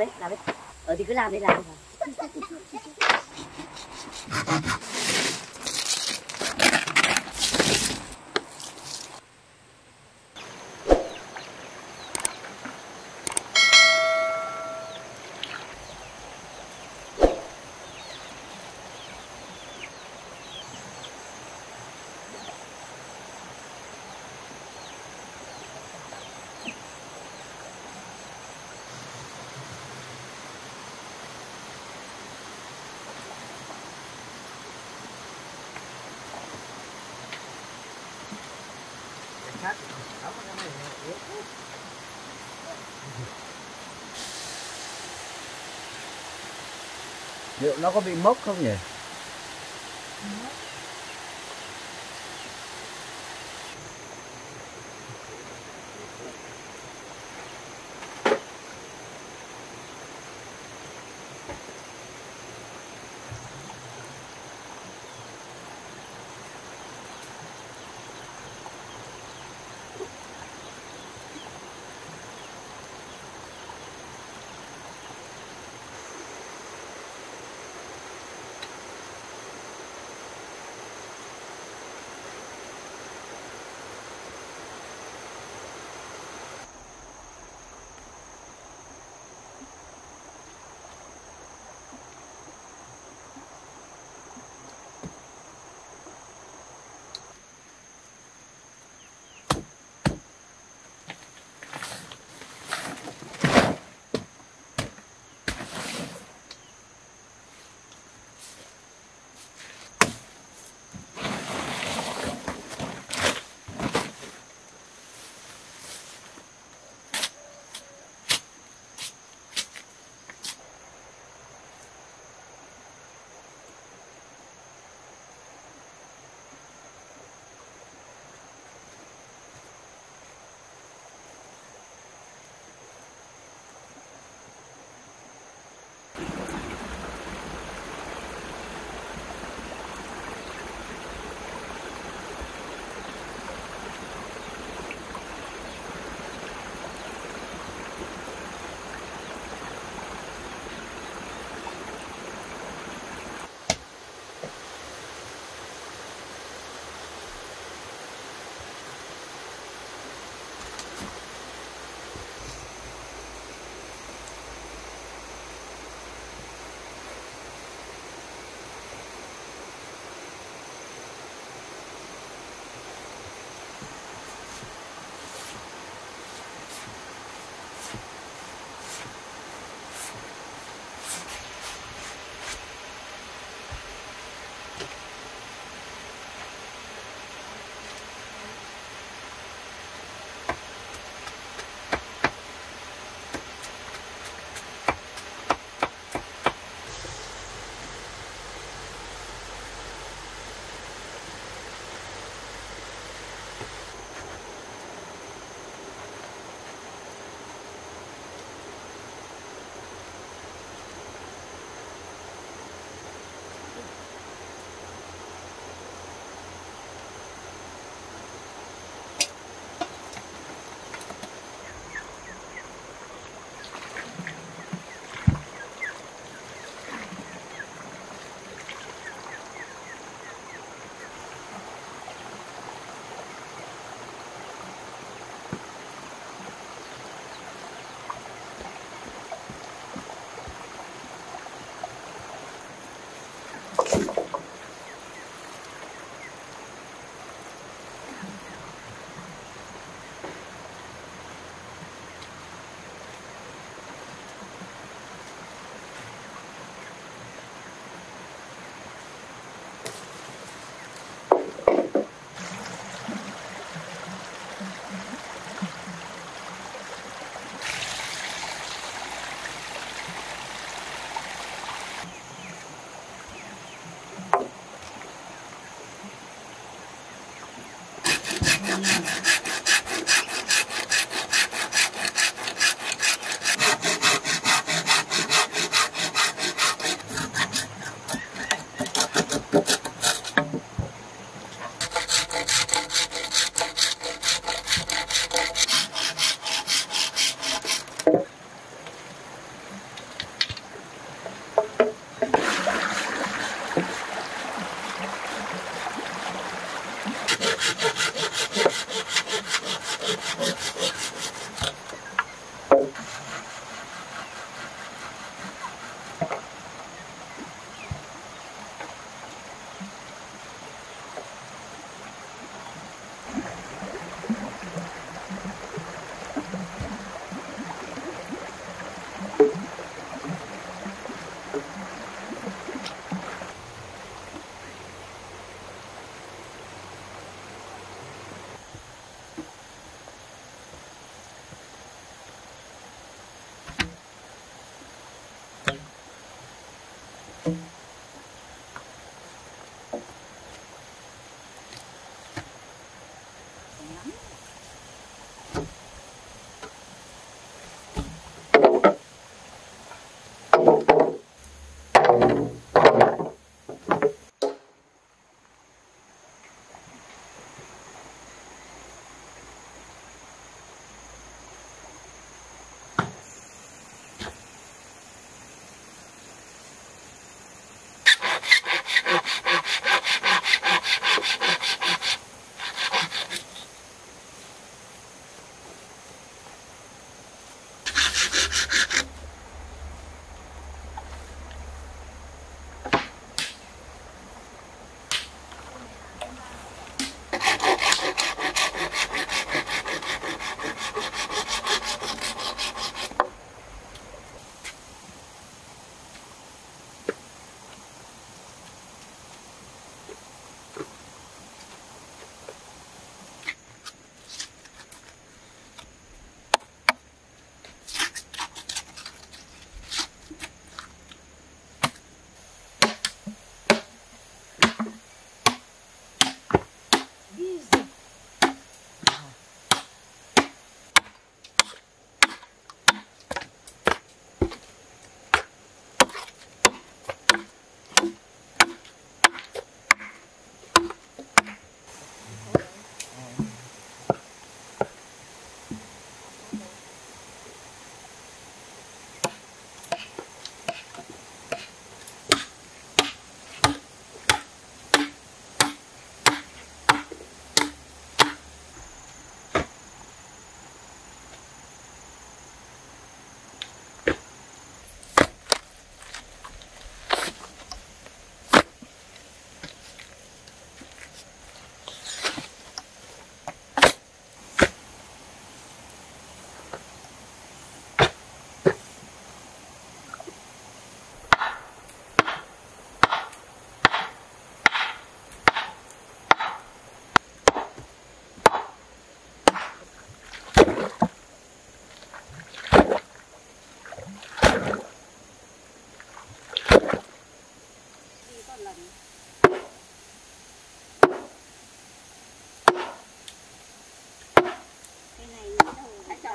Đấy làm đấy. Ờ thì cứ làm đi làm đi. Liệu nó có bị mốc không nhỉ?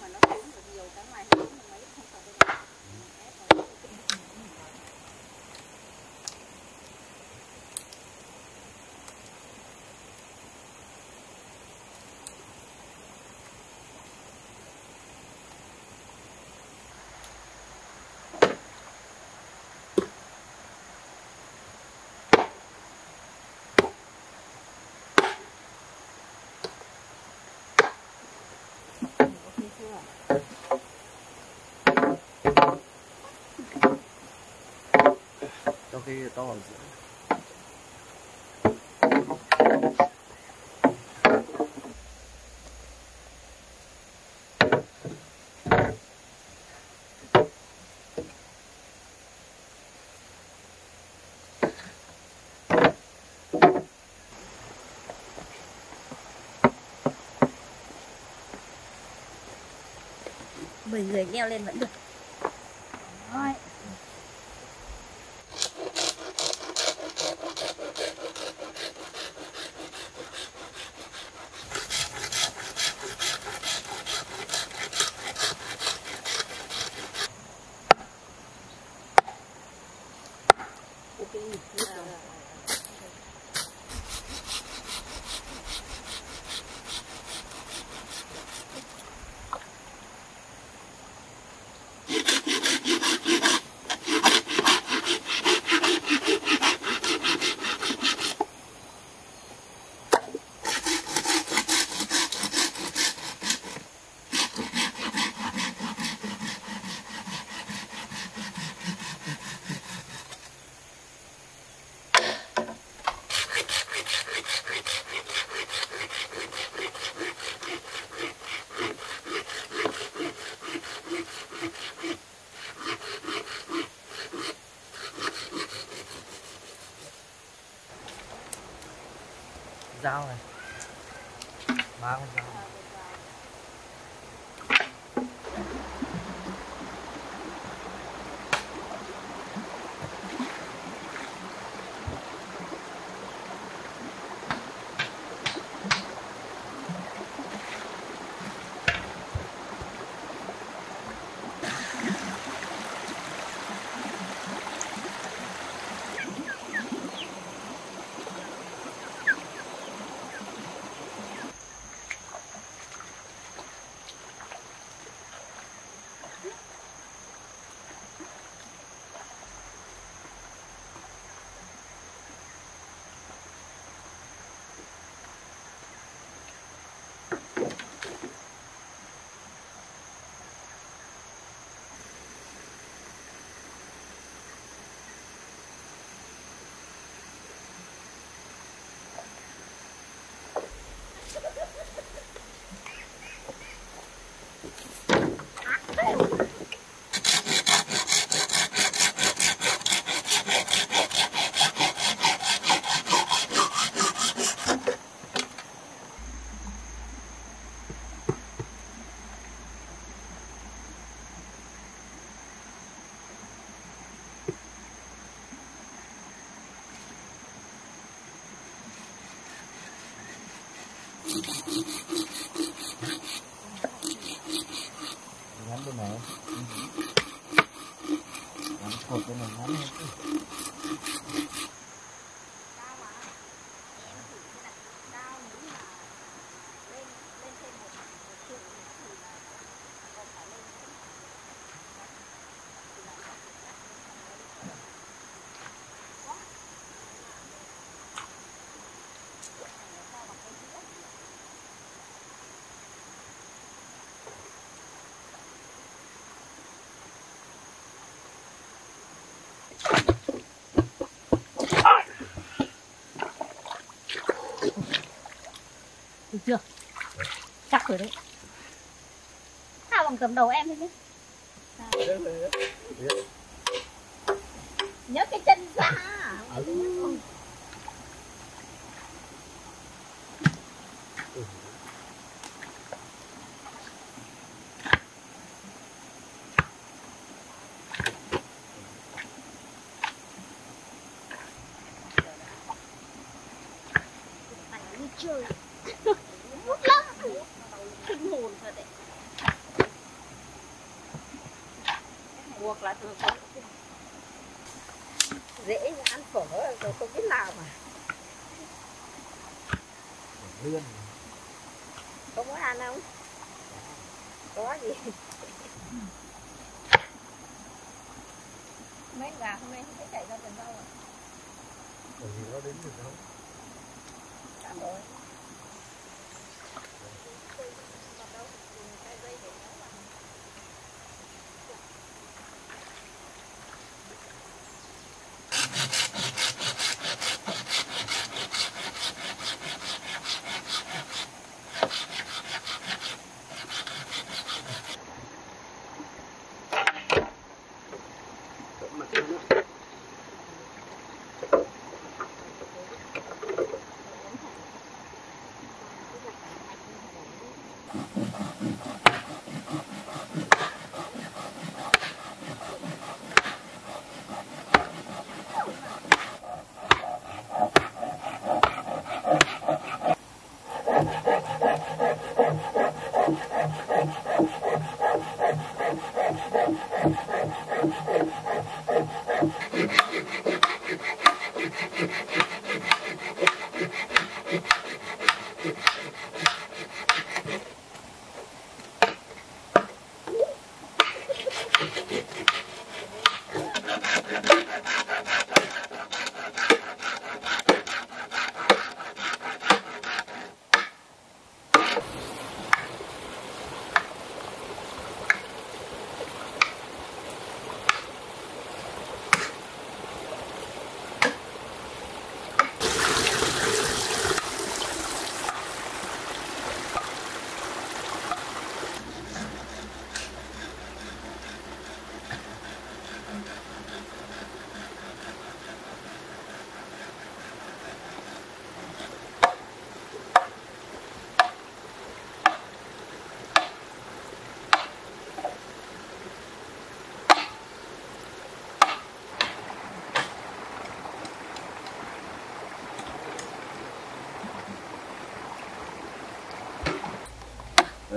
Mà nó cũng được nhiều cái ngoài hơn 都可以当网子10 người leo lên vẫn được. Dao này. Ba con chưa? Chắc rồi đấy. Sao bằng cầm đầu em thế chứ? Nhớ cái chân ra. Phải đi chơi. Kinh hồn thật đấy. buộc là thường có dễ ăn phở rồi không biết làm mà Lươn. có muốn ăn không có gì mấy gà hôm nay thấy chạy ra gần đâu à Bởi vì nó đến được đâu. cảm ơn.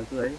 Đấy, cứ ấy.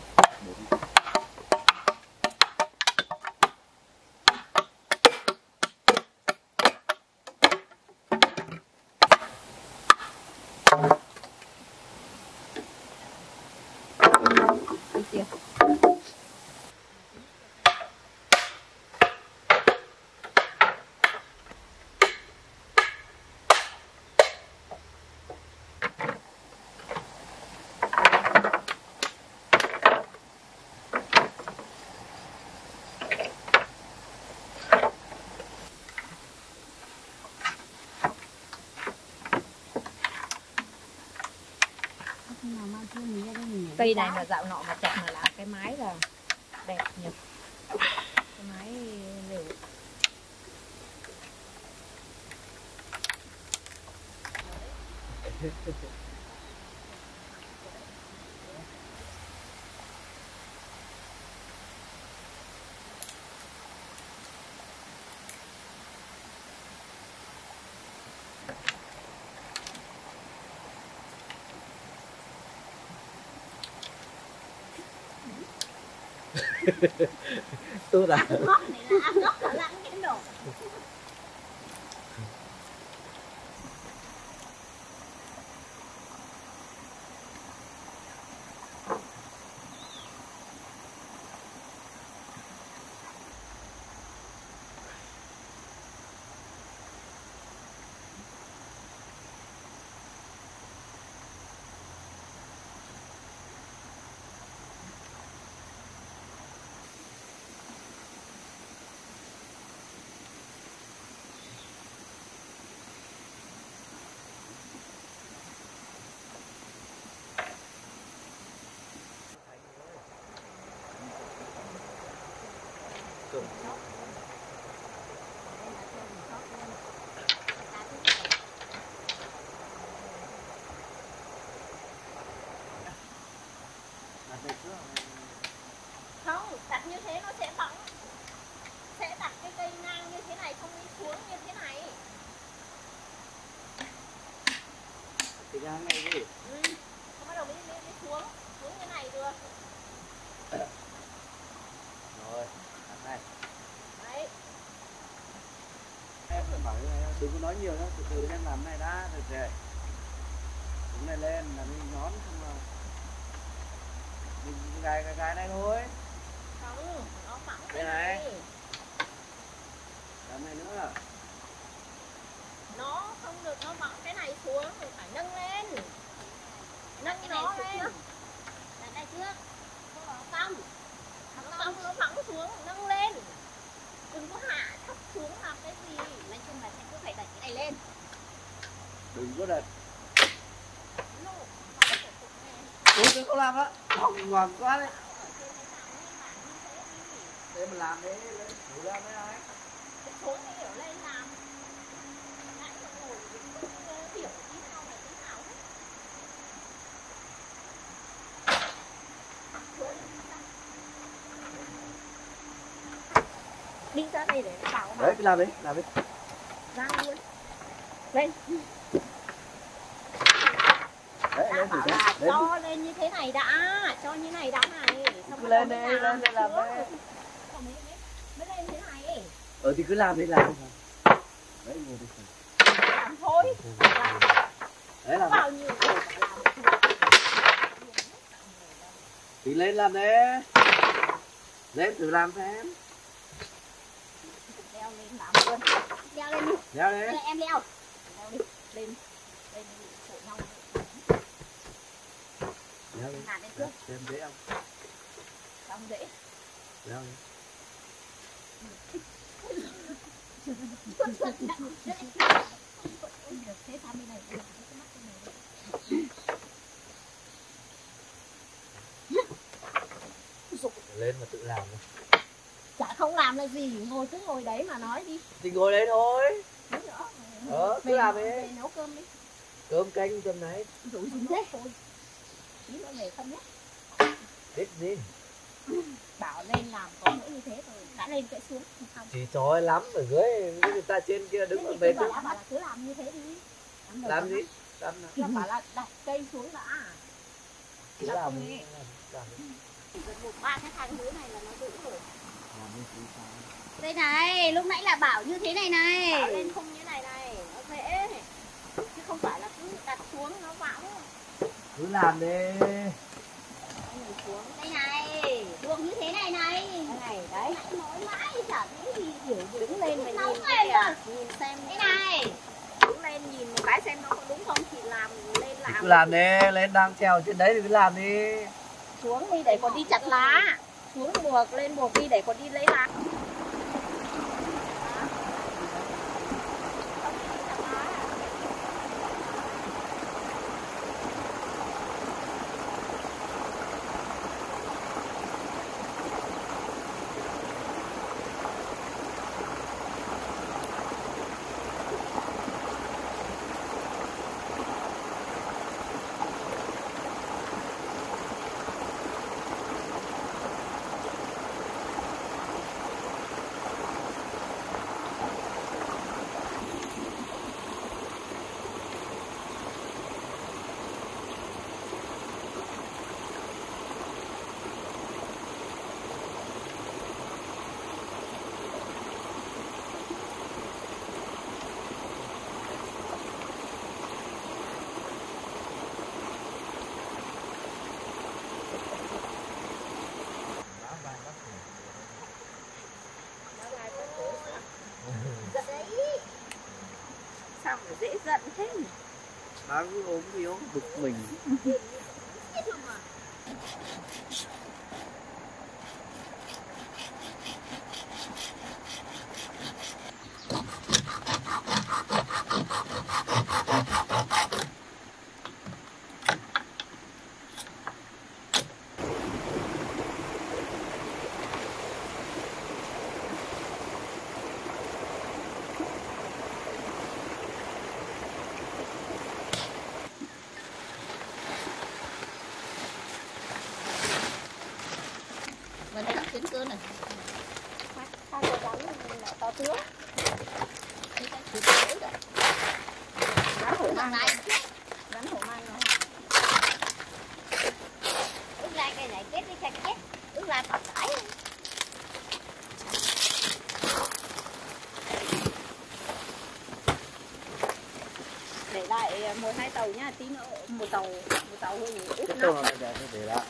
Cây này mà dạo nọ mà chặt mà lá cái mái là đẹp nhỉ cái mái đều Tốt à? Tôi này. là ăn ngót là ăn cái nổ. Đặt đây trước. không đặt như thế nó sẽ bắn sẽ đặt cái cây ngang như thế này không đi xuống như thế này Thì ra đi. ừ. không bắt đầu đi, đi, đi xuống xuống như này được Rồi, đặt đây. đấy Em bảo đừng có nói nhiều nữa, từ từ em làm này đã, rồi rồi. Đứng này lên, là mình nhón không mà. Mình gài gài gài này thôi. không nó bắn Đây này. Làm này nữa. nó không được nó bắn cái này xuống mình phải nâng lên nâng cái nó này xuống lên đặt đây trước không nó không nó bắn xuống nâng lên đừng có hạ thấp xuống làm cái gì nói chung là sẽ cứ phải đặt cái này lên Đừng có đặt. Ui, tôi không làm á. Hỏng ngoằng quá đấy. Để mà làm đi, lên. Thử làm đấy ai. Xuống cái kiểu lên làm nãy mà ngồi thì không hiểu tí nào là tí nào hết đi ra. đây để bảo Đấy, làm đi, làm đi. ra luôn lên Đấy, đã lên thử bảo là Lên. cho lên như thế này đã cho như này đã này xong lên đi, lên đi làm đi. Xong mới mới mới lên thế này Ờ thì cứ làm đi, làm đi. Đấy, ngồi đi. làm thôi làm Đấy, làm bao nhiêu làm Thì lên làm đi. Lên thử làm xem. leo lên làm luôn leo lên đi Leo. Đây là em leo leo đi lên lên nhau Leo đặt lên trước Xem dễ không? xong dễ Leo đi. thế tham bên này được cái mắt bên này Lên mà tự làm đi. chả không làm là gì ngồi cứ ngồi đấy mà nói đi Thì ngồi đấy thôi. Ờ, cứ làm đi. về nấu cơm đi Cơm canh cơm đấy. rủi gì thế thôi tí nữa về không nhé Biết gì. Bảo lên làm có mỗi như thế rồi đã lên sẽ xuống không xong. Chỉ trói lắm ở dưới người ta trên kia đứng ở thì về cứ bảo cứ là cứ làm như thế đi. Làm cho gì? Làm là bảo là đặt cây xuống đã. Cứ Là làm. đi. Làm một ba cái thang dưới này là nó giữ rồi. Làm đây này lúc nãy là bảo như thế này này. Bảo lên không như này này nó dễ. Chứ không phải là cứ đặt xuống nó vãng. Cứ làm đi. xuống. Đây này như thế này này. Cái này đấy. Nói mãi chả thấy gì. Hiểu đứng lên Nóng nhìn lên cái kìa. Nhìn xem. Đây này. Đứng lên nhìn một cái xem nó có đúng không? Thì làm lên Thì làm. cứ làm đi, lên đang treo trên đấy thì cứ làm đi. xuống đi để còn đi chặt lá. Xuống buộc lên buộc đi để còn đi lấy tháng ốm yếu bực mình. tí nữa một tàu một tàu thôi nhỉ? Cái.